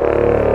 Música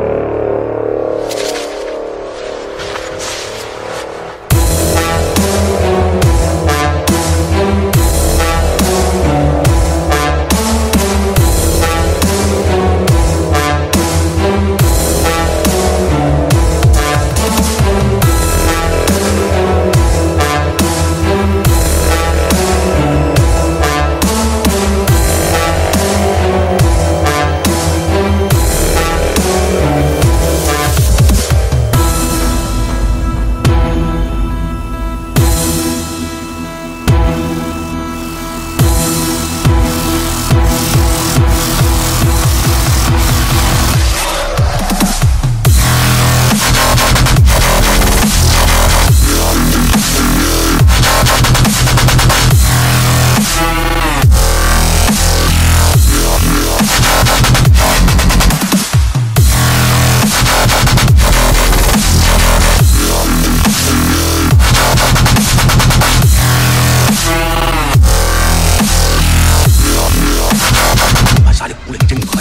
武力真空。